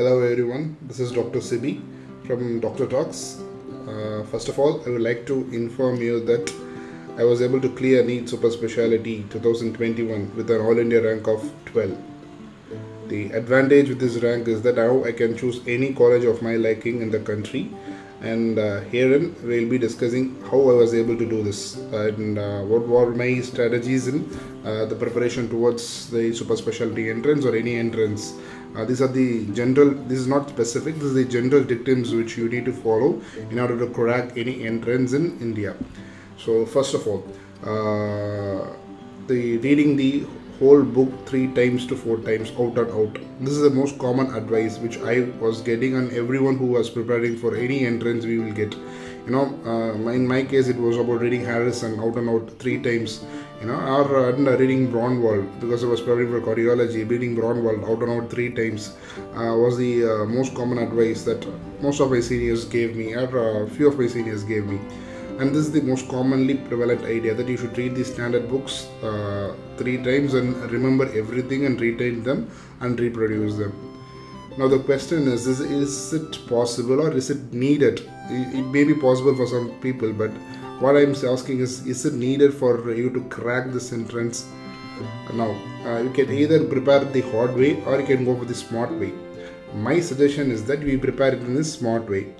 Hello everyone, this is Dr. Cibi from Dr. Talks. Uh, first of all, I would like to inform you that I was able to clear NEET Super Speciality 2021 with an All India rank of 12. The advantage with this rank is that now I can choose any college of my liking in the country and uh, herein we'll be discussing how I was able to do this and uh, what were my strategies in uh, the preparation towards the super specialty entrance or any entrance. Uh, these are the general, this is not specific, this is the general dictums which you need to follow in order to crack any entrance in India. So first of all, uh, the reading the whole book three times to four times out and out. This is the most common advice which I was getting and everyone who was preparing for any entrance we will get. You know, uh, in my case it was about reading Harrison out and out three times. You know, or uh, reading Braunwald because I was preparing for cardiology. Reading Braunwald out and out three times uh, was the uh, most common advice that most of my seniors gave me, or a uh, few of my seniors gave me and this is the most commonly prevalent idea that you should read the standard books uh, three times and remember everything and retain them and reproduce them now the question is, is is it possible or is it needed? It may be possible for some people but what i'm asking is is it needed for you to crack this entrance now uh, you can either prepare the hard way or you can go for the smart way. My suggestion is that we prepare it in the smart way.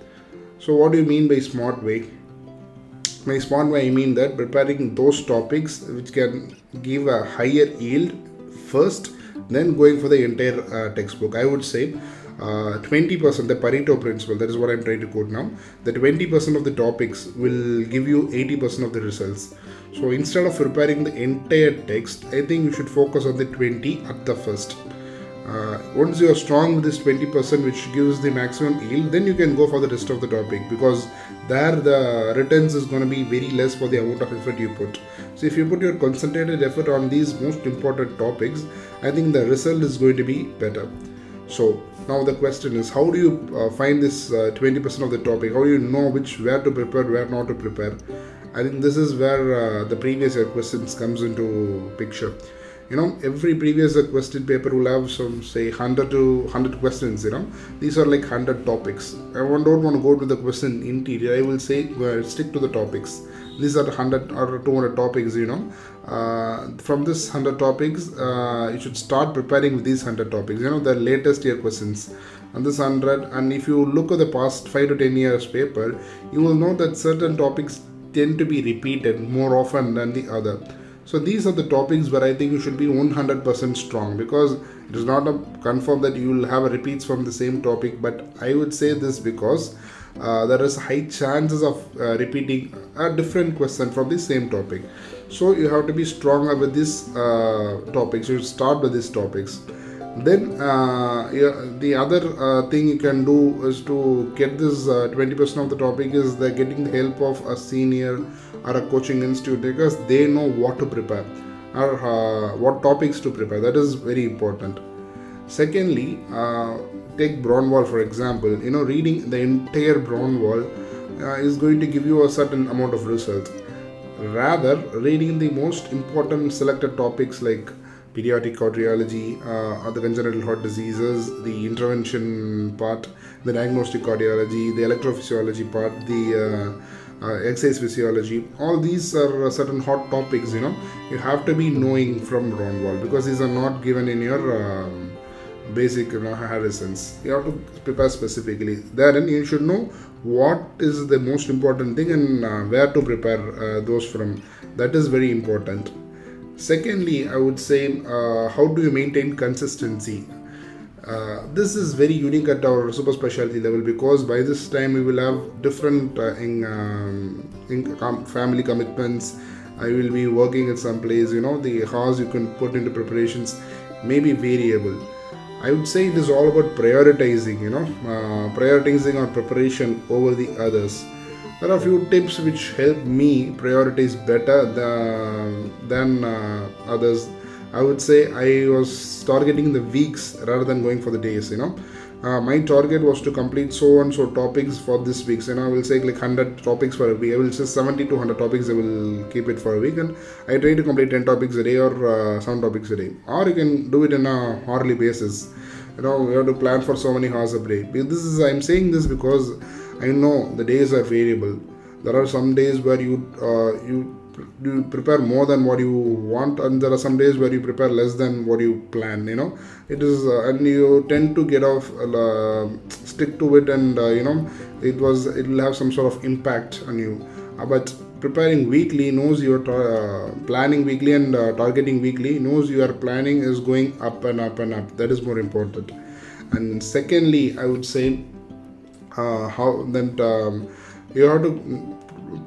So what do you mean by smart way? By smart way I mean that preparing those topics which can give a higher yield first then going for the entire uh, textbook I would say uh, 20% the Pareto principle that is what I'm trying to quote now the 20% of the topics will give you 80% of the results. So instead of preparing the entire text I think you should focus on the 20 at the first. Uh, once you are strong with this 20% which gives the maximum yield then you can go for the rest of the topic because there the returns is going to be very less for the amount of effort you put. So if you put your concentrated effort on these most important topics i think the result is going to be better. So now the question is how do you uh, find this uh, 20% of the topic? How do you know which where to prepare where not to prepare? I think this is where uh, the previous questions comes into picture you know every previous question paper will have some say 100 to 100 questions you know. These are like 100 topics. I don't want to go to the question interior i will say well, stick to the topics. These are 100 or 200 topics you know. Uh, from this 100 topics uh, you should start preparing with these 100 topics you know the latest year questions. And this 100 and if you look at the past 5 to 10 years paper you will know that certain topics tend to be repeated more often than the other so these are the topics where I think you should be 100% strong because it is not a confirm that you will have repeats from the same topic. But I would say this because uh, there is high chances of uh, repeating a different question from the same topic. So you have to be stronger with these uh, topics. You start with these topics then uh, the other uh, thing you can do is to get this uh, 20% of the topic is the getting the help of a senior or a coaching institute because they know what to prepare or uh, what topics to prepare. That is very important. Secondly uh, take Braunwald for example. You know reading the entire Braunwald uh, is going to give you a certain amount of results. Rather reading the most important selected topics like pediatric cardiology, uh, the congenital heart diseases, the intervention part, the diagnostic cardiology, the electrophysiology part, the uh, uh, exercise physiology. All these are certain hot topics. You know, you have to be knowing from Braunwald because these are not given in your um, basic you know, Harrison's. You have to prepare specifically. Then you should know what is the most important thing and uh, where to prepare uh, those from. That is very important Secondly, I would say, uh, how do you maintain consistency? Uh, this is very unique at our super specialty level because by this time we will have different uh, in, um, in com- family commitments. I will be working at some place, you know, the hours you can put into preparations may be variable. I would say it is all about prioritizing, you know, uh, prioritizing our preparation over the others there are a few tips which help me prioritize better than, than uh, others. I would say i was targeting the weeks rather than going for the days you know. Uh, my target was to complete so and so topics for this week. So, you know, i will say like 100 topics for a week. I will say 70 to 100 topics i will keep it for a week. And i try to complete 10 topics a day or uh, 7 topics a day. Or you can do it in a hourly basis. You know we have to plan for so many hours a day. This is i'm saying this because i know the days are variable. There are some days where you uh, you you prepare more than what you want and there are some days where you prepare less than what you plan you know. It is uh, and you tend to get off uh, stick to it and uh, you know it was it will have some sort of impact on you. Uh, but preparing weekly knows you're uh, planning weekly and uh, targeting weekly knows your planning is going up and up and up. That is more important. And secondly i would say how then um, you have to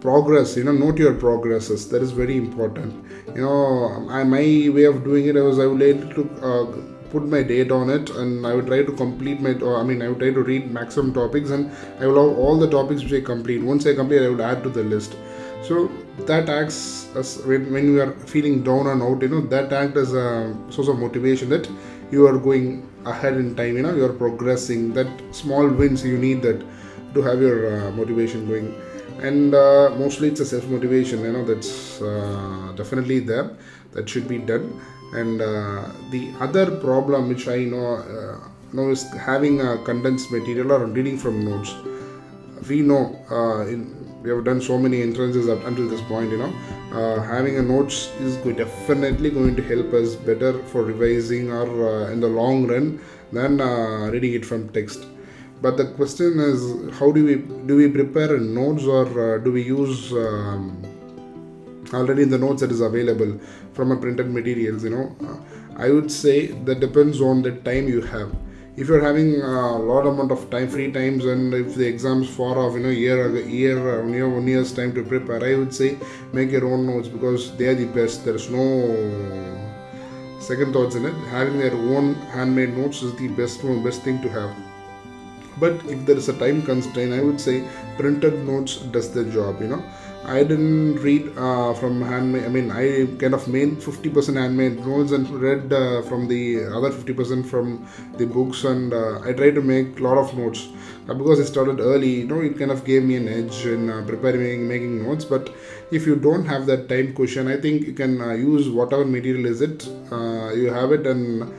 progress you know note your progresses. That is very important. You know I, my way of doing it was i would like to uh, put my date on it and i would try to complete my uh, i mean i would try to read maximum topics and i will have all the topics which i complete. Once i complete i would add to the list. So that acts as when, when you are feeling down and out you know that acts as a source of motivation that you are going ahead in time you know you are progressing. That small wins you need that to have your uh, motivation going. And uh, mostly it's a self motivation you know that's uh, definitely there. That should be done. And uh, the other problem which i know uh, know is having a condensed material or reading from notes. We know uh, in, we have done so many entrances up until this point you know. Uh, having a notes is definitely going to help us better for revising or in the long run than reading it from text. But the question is how do we do we prepare notes or uh, do we use um, already in the notes that is available from a printed materials you know? Uh, i would say that depends on the time you have if you're having a lot amount of time free times and if the exams far off you know year year one year one year's time to prepare i would say make your own notes because they are the best. There's no second thoughts in it. Having their own handmade notes is the best one best thing to have. But if there is a time constraint i would say printed notes does the job you know i didn't read uh, from handmade i mean i kind of made 50% handmade notes and read uh, from the other 50% from the books and uh, i tried to make a lot of notes uh, because i started early you know it kind of gave me an edge in uh, preparing making notes but if you don't have that time cushion i think you can uh, use whatever material is it you have it and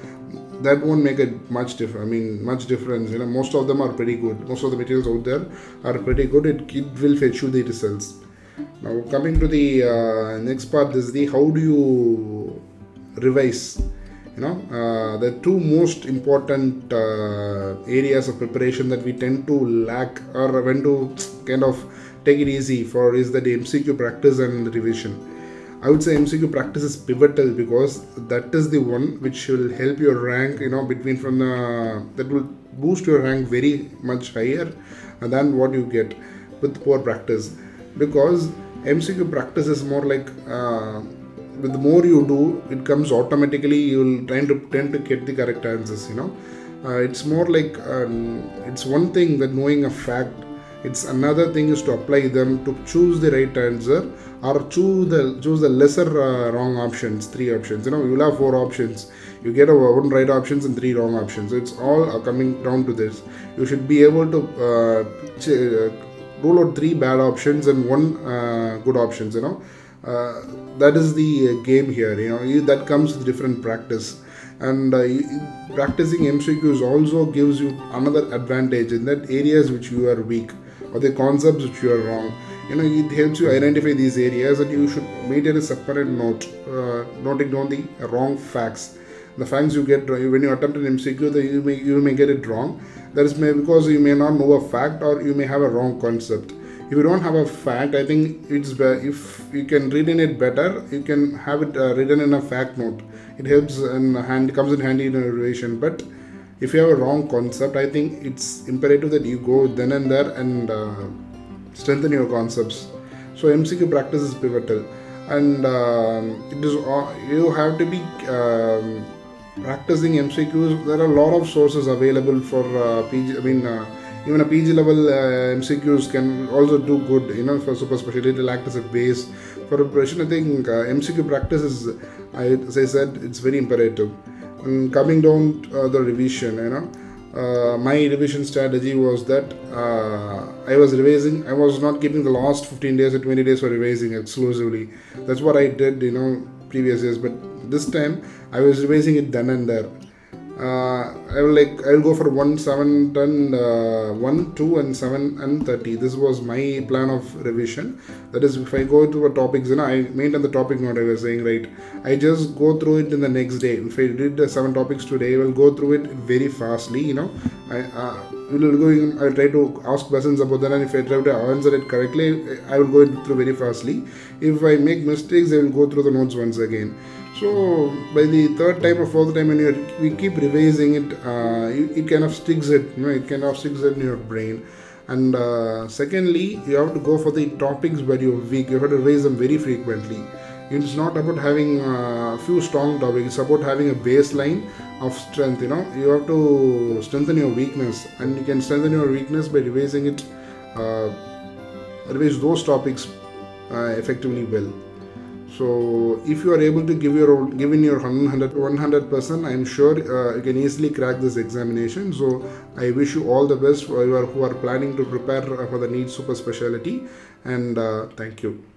that won't make it much difference. I mean, much difference. You know, most of them are pretty good. Most of the materials out there are pretty good. It, it will fetch you the results. Now, coming to the uh, next part, this is the how do you revise. You know, uh, the two most important uh, areas of preparation that we tend to lack or when to kind of take it easy for is that the MCQ practice and revision I would say MCQ practice is pivotal because that is the one which will help your rank, you know, between from the that will boost your rank very much higher than what you get with poor practice. Because MCQ practice is more like uh, with the more you do, it comes automatically. You'll try to tend to get the correct answers. You know, uh, it's more like um, it's one thing that knowing a fact it's another thing is to apply them to choose the right answer or choose the choose the lesser uh, wrong options three options you know you'll have four options you get a one right options and three wrong options so it's all uh, coming down to this you should be able to uh, uh, rule out three bad options and one uh, good options you know. Uh, that is the game here you know. You, that comes with different practice. And uh, practicing mcqs also gives you another advantage in that areas which you are weak or the concepts which you are wrong. You know it helps you identify these areas and you should maintain a separate note uh, noting down the wrong facts the facts you get when you attempt an mcq you may you may get it wrong. That is may because you may not know a fact or you may have a wrong concept. If you don't have a fact i think it's if you can read in it better you can have it uh, written in a fact note. It helps and hand comes in handy in a relation. But if you have a wrong concept i think it's imperative that you go then and there and uh, strengthen your concepts. So mcq practice is pivotal. And um, it is uh, you have to be um, practicing mcqs there are a lot of sources available for uh, pg i mean uh, even a pg level uh, mcqs can also do good you know for super specialty a base for preparation i think uh, mcq practice is I, as i said it's very imperative and coming down uh, the revision you know uh, my revision strategy was that I was revising. I was not keeping the last 15 days or 20 days for revising exclusively. That's what I did, you know, previous years. But this time I was revising it then and there. uh, I will like I will go for one seven and uh, one two and seven and thirty. This was my plan of revision. That is, if I go to a topics, you know, I maintain the topic what I was saying, right? I just go through it in the next day. If I did the seven topics today, I will go through it very fastly. You know, I uh, will go. I'll try to ask questions about that, and if I try to answer it correctly, I will go through very fastly. If I make mistakes, I will go through the notes once again so by the third time or fourth time when you we keep revising it uh, it, it, kind of sticks it you know it kind of sticks it in your brain. And uh, secondly you have to go for the topics where you're weak. You have to revise them very frequently. It's not about having a few strong topics. It's about having a baseline of strength you know. You have to strengthen your weakness. And you can strengthen your weakness by revising it uh, revise those topics uh, effectively well so if you are able to give your give in your 100 percent i'm sure uh, you can easily crack this examination. So i wish you all the best for who are planning to prepare for the NEET super specialty and uh, thank you